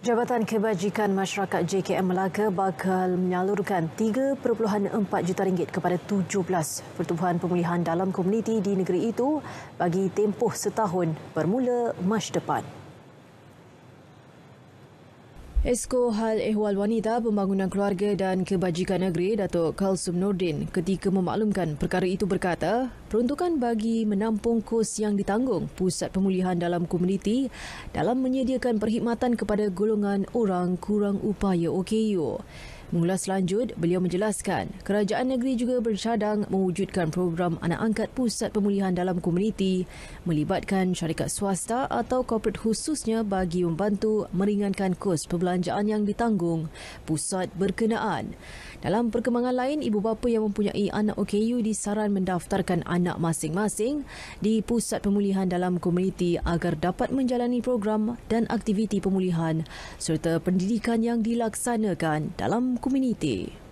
Jabatan Kebajikan Masyarakat JKM Melaka bakal menyalurkan 3.4 juta ringgit kepada 17 pertubuhan pemulihan dalam komuniti di negeri itu bagi tempoh setahun bermula Mac depan. Esko Hal Ehwal Wanita Pembangunan Keluarga dan Kebajikan Negeri Datuk Kalsum Nordin ketika memaklumkan perkara itu berkata peruntukan bagi menampung kos yang ditanggung Pusat Pemulihan dalam Komuniti dalam menyediakan perkhidmatan kepada golongan orang kurang upaya OKU. Mengulas lanjut, beliau menjelaskan kerajaan negeri juga bercadang mewujudkan program anak angkat pusat pemulihan dalam komuniti melibatkan syarikat swasta atau korporat khususnya bagi membantu meringankan kos perbelanjaan yang ditanggung pusat berkenaan. Dalam perkembangan lain, ibu bapa yang mempunyai anak OKU disaran mendaftarkan anak masing-masing di pusat pemulihan dalam komuniti agar dapat menjalani program dan aktiviti pemulihan serta pendidikan yang dilaksanakan dalam komuniti.